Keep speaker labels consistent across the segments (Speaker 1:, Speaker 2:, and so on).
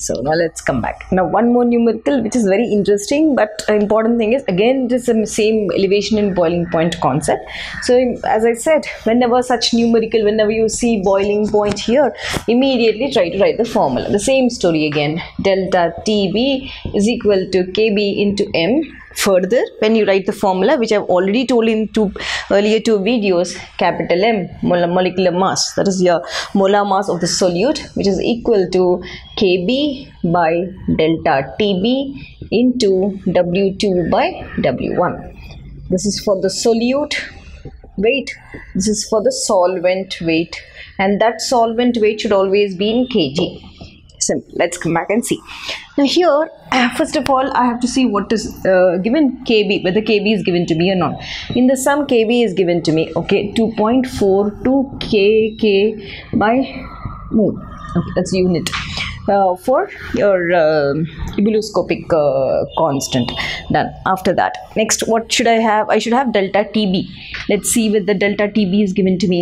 Speaker 1: so now let's come back. Now one more numerical which is very interesting but important thing is again it is the same elevation and boiling point concept. So as i said whenever such numerical whenever you see boiling point here immediately try to write the formula. The same story again. Delta tb is equal to kb into m. Further when you write the formula which i've already told in two earlier two videos capital m mol- molecular mass that is your molar mass of the solute which is equal to kb by delta tb into w2 by w1 this is for the solute weight. This is for the solvent weight. And that solvent weight should always be in kg simple let's come back and see. Now here first of all i have to see what is uh, given kb whether kb is given to me or not. In the sum kb is given to me okay 2.42 kk by mole. Okay that's unit. uh, for your uh, ebullioscopic uh, constant. Done. After that next what should i have? I should have delta tb let's see what the delta tb is given to me.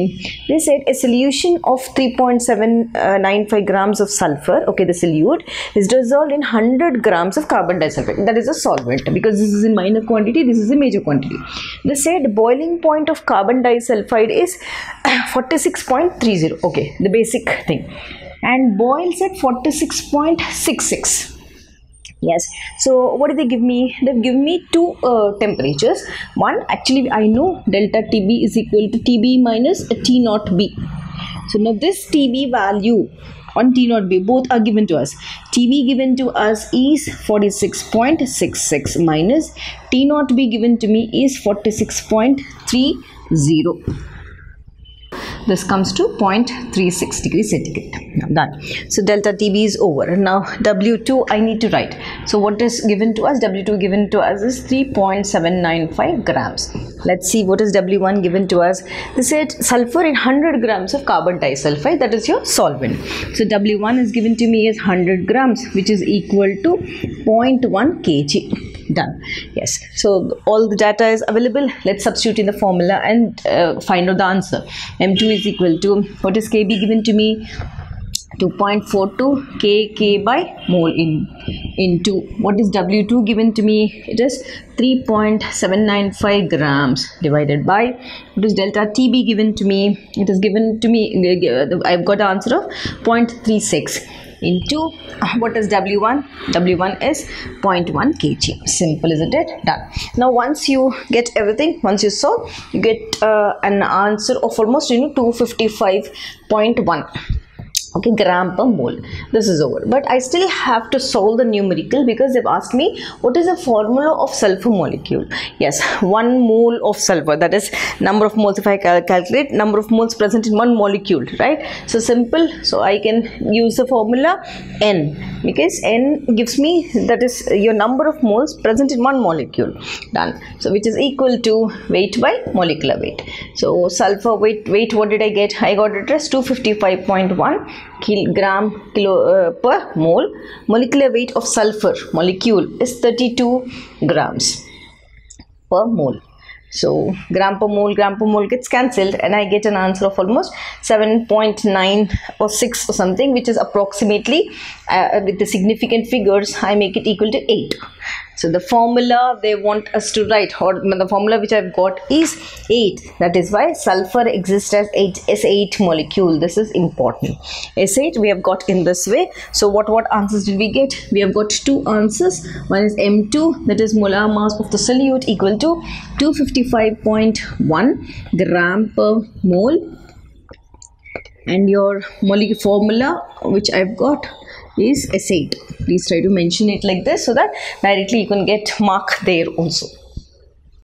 Speaker 1: They said a solution of 3.795 grams of sulfur okay the solute is dissolved in 100 grams of carbon disulfide that is a solvent because this is in minor quantity this is a major quantity. They said boiling point of carbon disulfide is 46.30 okay the basic thing and boils at 46.66 yes. So what do they give me? They've given me two uh, temperatures. One actually i know delta tb is equal to tb minus t naught b. So now this tb value on t naught b both are given to us. Tb given to us is 46.66 minus t naught b given to me is 46.30 this comes to 0.36 degrees centigrade. Now done. So delta tb is over. Now w2 i need to write. So what is given to us? W2 given to us is 3.795 grams. Let's see what is w1 given to us. They said sulfur in 100 grams of carbon disulfide that is your solvent. So w1 is given to me as 100 grams which is equal to 0.1 kg done. Yes. So all the data is available. Let's substitute in the formula and uh, find out the answer. M2 is equal to what is kb given to me? 2.42 kk by mole in into what is w2 given to me? It is 3.795 grams divided by what is delta tb given to me? It is given to me i've got the answer of 0.36 into what is w1 w1 is 0.1 kg. Simple isn't it? Done. Now once you get everything once you solve you get uh, an answer of almost you know 255.1 okay gram per mole. This is over. But i still have to solve the numerical because they've asked me what is the formula of sulfur molecule? Yes one mole of sulfur. That is number of moles if i cal- calculate number of moles present in one molecule right? So simple. So i can use the formula n. Because n gives me that is your number of moles present in one molecule. Done. So which is equal to weight by molecular weight. So sulfur weight weight what did i get? I got it as 255.1 kilogram kilo uh, per mole. Molecular weight of sulfur molecule is 32 grams per mole. So gram per mole gram per mole gets cancelled and i get an answer of almost 7.9 or 6 or something which is approximately uh, with the significant figures i make it equal to 8 so the formula they want us to write or the formula which i've got is 8 that is why sulfur exists as 8 s8 molecule. This is important. S8 we have got in this way. So what what answers did we get? We have got two answers. One is m2 that is molar mass of the solute equal to 255.1 gram per mole and your molecule formula which i've got is S8. Please try to mention it like this so that directly you can get mark there also.